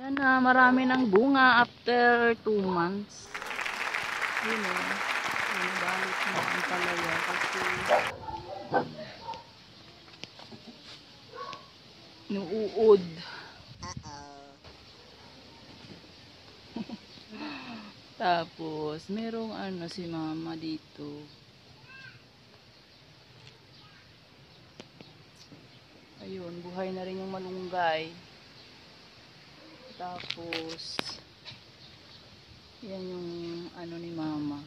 Yan na, marami ng bunga after 2 months. Yun o. Yung balik na ang palaya kasi nuuod. Tapos, merong ano si mama dito. Ayun, buhay na rin yung malunggay. Tapos, yan yung ano ni mama.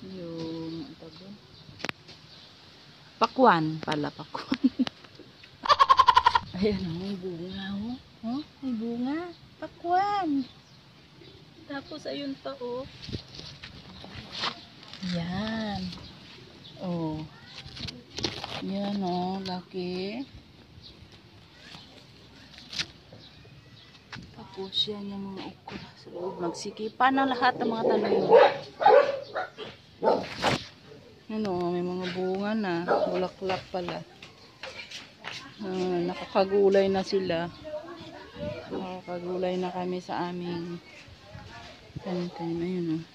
Yung, doon? Pakwan pala, pakwan. Ayan, oh, may bunga, oh. Oh, may bunga. Pakwan. Tapos, ayun pa, oh. Yan. Oh. Yan, oh, laki. Tapos yan yung mga ukra sa loob. Nagsikipan na lahat ng mga tanim. Ano, may mga bunga na. Bulaklak pala. Ah, nakakagulay na sila. Nakakagulay na kami sa aming tanim-tanim.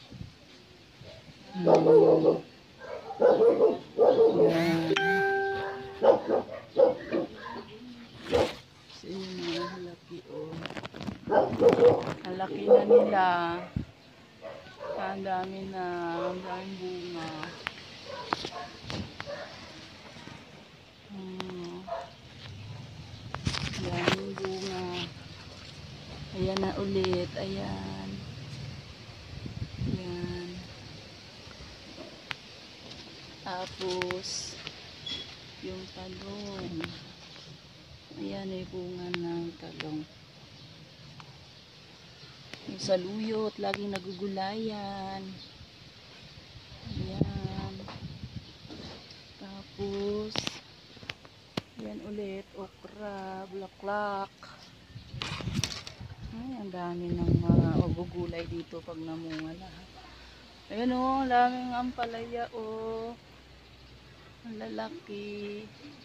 Ayun o. Hmm. Yan. So, yun na, laki o. Ang laki na nila. Ang dami na. Ang daming bunga. Hmm. Ang daming bunga. Ayan na ulit. Ayan. Ayan. Tapos, yung talong. Ayan, may bunga ng talong. Yung saluyot, laging nagugulayan. Ayan. Tapos, yan ulit, okra, bulaklak. Ay, ang dami ng mga ogugulay dito pag namunga lahat. Ayan o, ang daming ampalaya o. Ang lalaki. Ayan.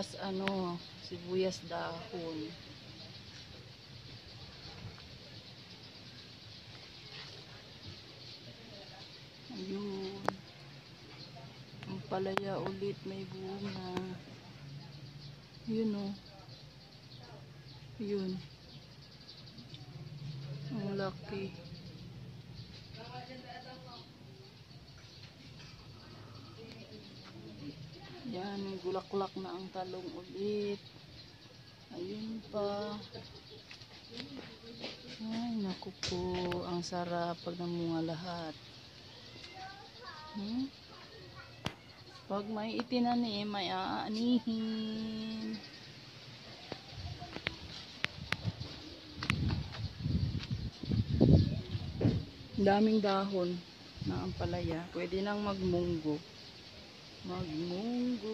Sibuyas ano, sibuyas dahon. Ayun. Ang palaya ulit may bunga. Yun o. Yun. Ang laki. Yan, may bulaklak na ang talong ulit. Ayun pa. Ay, naku po. Ang sarap pag namunga lahat. Hmm? Pag may itinanim, may aanihin. Daming dahon na ang palaya. Pwede nang magmunggo. Magmungo.